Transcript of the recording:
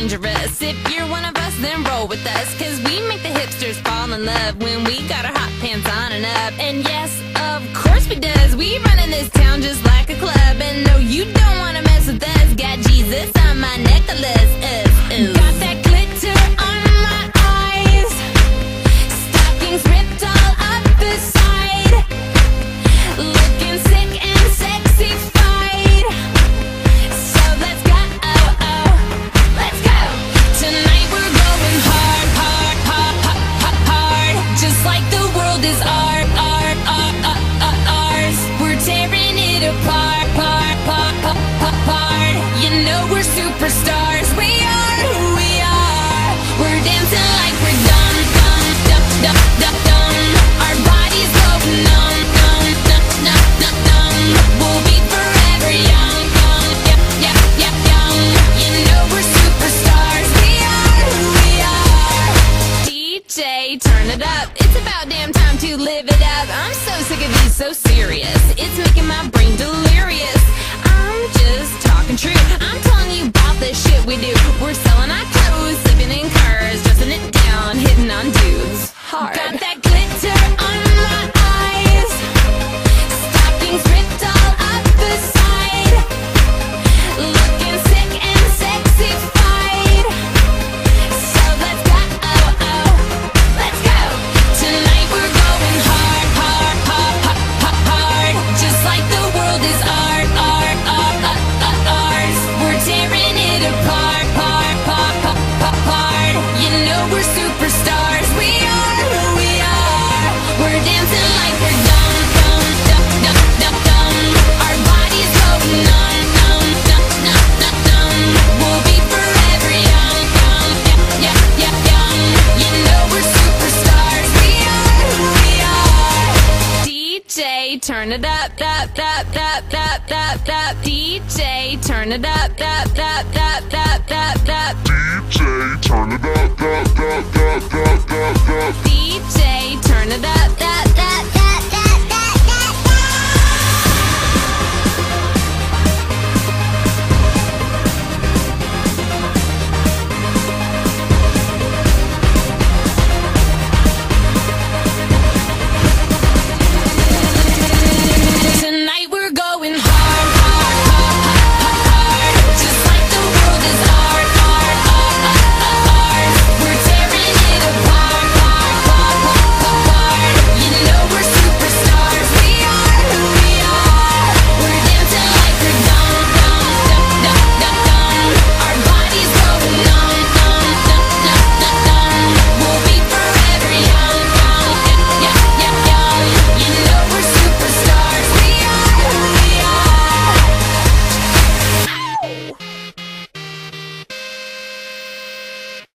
dangerous. If you're one of us, then roll with us. Cause we make the hipsters fall in love when we got our hot pants on and up. And yes, of course we does. We run in this DJ, turn it up. It's about damn time to live it up. I'm so sick of these so serious. It's making my brain delirious. I'm just talking true. I'm telling you about the shit we do. We're selling our clothes, sleeping in cars, dressing it down, hitting on dudes. DJ, turn it up, up, up, up, up, up, up. DJ, turn it up, up, up, up, up, up, up. DJ, turn it up, up, up, up, up, up, up.